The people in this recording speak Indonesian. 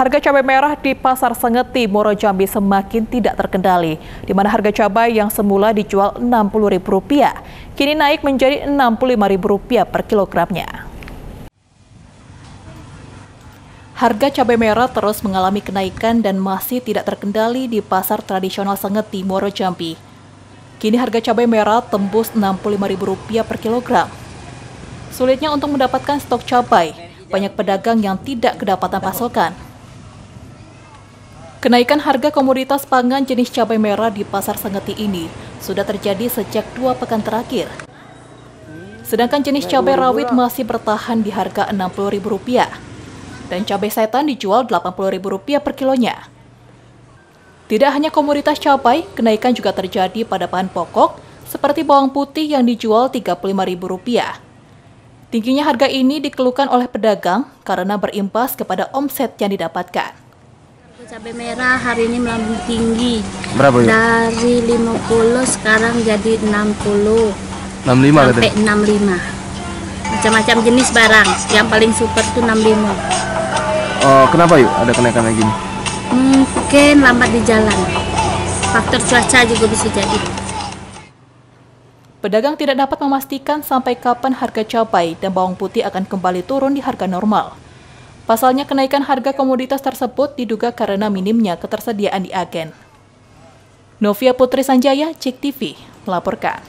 Harga cabai merah di Pasar Sengeti, Moro Jambi semakin tidak terkendali, di mana harga cabai yang semula dijual Rp60.000 kini naik menjadi Rp65.000 per kilogramnya. Harga cabai merah terus mengalami kenaikan dan masih tidak terkendali di pasar tradisional Sengeti, Moro Jambi. Kini harga cabai merah tembus Rp65.000 per kilogram. Sulitnya untuk mendapatkan stok cabai, banyak pedagang yang tidak kedapatan pasokan. Kenaikan harga komoditas pangan jenis cabai merah di Pasar Sengeti ini sudah terjadi sejak dua pekan terakhir. Sedangkan jenis cabai rawit masih bertahan di harga Rp60.000 dan cabai setan dijual Rp80.000 per kilonya. Tidak hanya komoditas cabai, kenaikan juga terjadi pada bahan pokok seperti bawang putih yang dijual Rp35.000. Tingginya harga ini dikeluhkan oleh pedagang karena berimbas kepada omset yang didapatkan. Cabai merah hari ini melambung tinggi. Berapa ya? Dari 50 sekarang jadi 60. 65 sampai 65. Macam-macam jenis barang. Yang paling super tuh 65. Oh, kenapa yuk ada kenaikan lagi gini? Mungkin lambat di jalan. Faktor cuaca juga bisa jadi. Pedagang tidak dapat memastikan sampai kapan harga cabai dan bawang putih akan kembali turun di harga normal. Pasalnya kenaikan harga komoditas tersebut diduga karena minimnya ketersediaan di agen. Novia Putri Sanjaya, Cek TV, melaporkan.